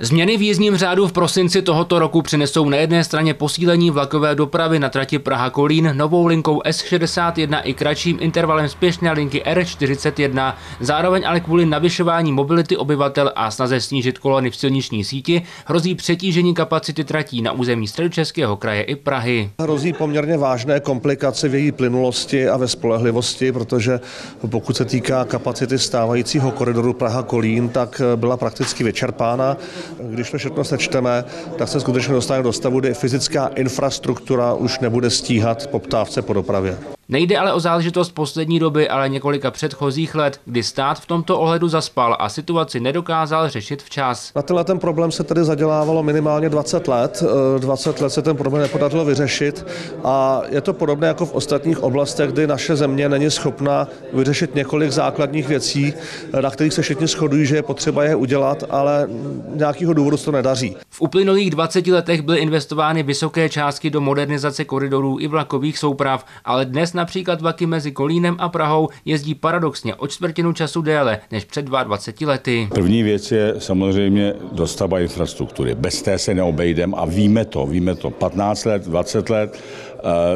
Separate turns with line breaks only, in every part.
Změny v jízdním řádu v prosinci tohoto roku přinesou na jedné straně posílení vlakové dopravy na trati Praha-Kolín novou linkou S61 i kratším intervalem spěšné linky R41, zároveň ale kvůli navyšování mobility obyvatel a snaze snížit kolony v silniční síti hrozí přetížení kapacity tratí na území středočeského kraje i Prahy.
Hrozí poměrně vážné komplikace v její plynulosti a ve spolehlivosti, protože pokud se týká kapacity stávajícího koridoru Praha-Kolín, tak byla prakticky vyčerpána. Když to všechno sečteme, tak se skutečně dostaneme do stavu, kdy fyzická infrastruktura už nebude stíhat poptávce po dopravě.
Nejde ale o záležitost poslední doby, ale několika předchozích let, kdy stát v tomto ohledu zaspal a situaci nedokázal řešit včas.
Na tenhle ten problém se tedy zadělávalo minimálně 20 let. 20 let se ten problém nepodařilo vyřešit a je to podobné jako v ostatních oblastech, kdy naše země není schopna vyřešit několik základních věcí, na kterých se všichni shodují, že je potřeba je udělat, ale nějakého důvodu se to nedaří.
V uplynulých 20 letech byly investovány vysoké částky do modernizace koridorů i vlakových souprav, ale dnes například vlaky mezi Kolínem a Prahou jezdí paradoxně o čtvrtinu času déle než před 22 lety.
První věc je samozřejmě dostava infrastruktury. Bez té se neobejdem a víme to, víme to. 15 let, 20 let,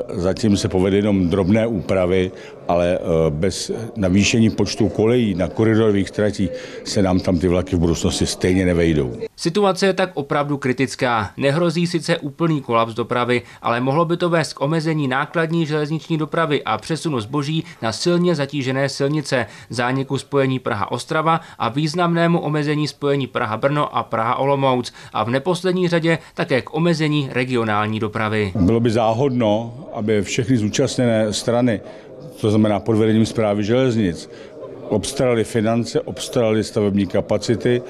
zatím se povedly jenom drobné úpravy, ale bez navýšení počtu kolejí na koridorových tratích se nám tam ty vlaky v budoucnosti stejně nevejdou.
Situace je tak opravdu kritická. Nehrozí sice úplný kolaps dopravy, ale mohlo by to vést k omezení nákladní železniční dopravy a přesunu zboží na silně zatížené silnice, zániku spojení Praha-Ostrava a významnému omezení spojení Praha-Brno a Praha-Olomouc a v neposlední řadě také k omezení regionální dopravy.
Bylo by záhodno, aby všechny zúčastněné strany, to znamená pod vedením zprávy železnic, obstarali finance, obstarali stavební kapacity,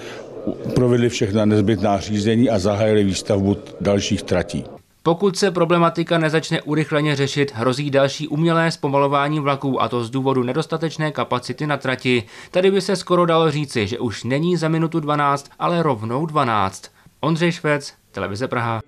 provedli všechna nezbytná řízení a zahájili výstavbu dalších tratí.
Pokud se problematika nezačne urychleně řešit, hrozí další umělé zpomalování vlaků a to z důvodu nedostatečné kapacity na trati. Tady by se skoro dalo říci, že už není za minutu 12, ale rovnou 12. Ondřej Švec, Televize Praha.